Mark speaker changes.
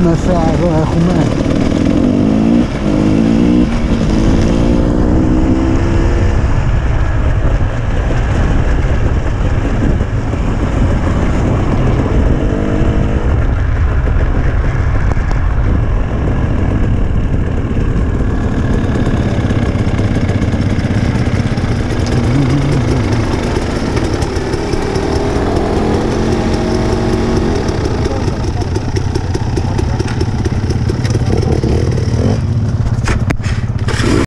Speaker 1: هنا ساعة رايح وماهي